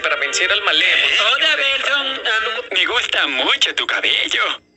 para vencer al malévolo. Hola, Belton. Ah, me gusta mucho tu cabello.